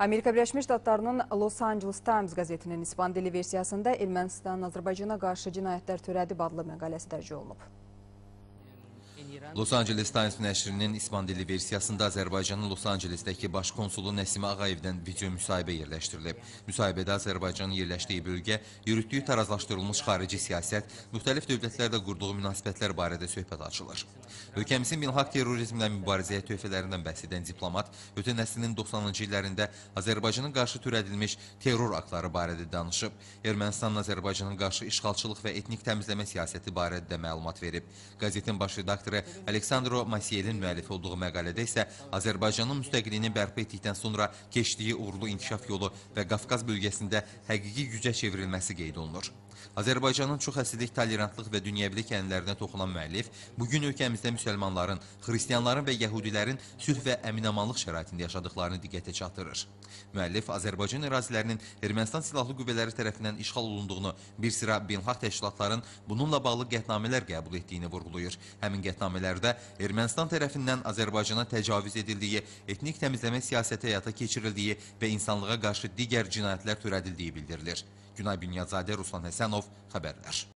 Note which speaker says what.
Speaker 1: Amerika Birləşmiş Ştatlarının Los Angeles Times qəzetinin ispan dili versiyasında Ermənistanın Azərbaycana qarşı cinayətlər törədib adlı məqaləsi dərc olunub.
Speaker 2: Los Angeles Times nəşrinin İspan dili versiyasında Azərbaycanın Los Angelesdəki baş konsulu Nəsimə Ağayevdən video müsahibə yerləşdirilib. Müsahibədə Azərbaycanın yerləşdiyi bölgə, yürütdüyü tarazlaşdırılmış xarici siyasət, müxtəlif dövlətlərlə qurduğu münasibətlər barədə söhbət açılır. Ölkəmizin beynəlxalq terrorizmlə mübarizəyə töhfələrindən bəhs edən diplomat ötən əsrin 90-cı illərində Azərbaycanın qarşı törədilmiş terror aktları barədə danışıb. Ermənistanın Azərbaycanın qarşı işğalçılıq və etnik təmizləmə siyasəti barədə də məlumat verib. Qəzetin baş redaktoru Aleksandro Masiyelin müəllifi olduğu məqalədə isə Azərbaycanın müstəqilliyini bərpa etdikdən sonra keçdiyi uğurlu inkişaf yolu və Qafqaz bölgəsində həqiqi gücə çevrilməsi qeyd olunur. Azərbaycanın çox əsrlik tolerantlıq və dünyəvilik ənənələrinə toxunan müəllif bugün ölkəmizdə müsəlmanların, xristianların və yəhudilərin sülh və əminamanlıq şəraitində yaşadıklarını diqqətə çatdırır. Müəllif Azərbaycan ərazilərinin Ermənistan silahlı qüvvələri tərəfindən işğal olunduğunu, bir sıra beynəlxalq təşkilatların bununla bağlı qətnamələr qəbul etdiyini vurğulayır. Həmin qətnamələrdə Ermənistan tərəfindən Azərbaycana təcavüz edildiyi, etnik təmizləmə siyasəti həyata keçirildiyi və insanlığa qarşı digər cinayətlər törədildiyi bildirilir. Günay Bünyadzadə, Ruslan Həsənov, xəbərlər.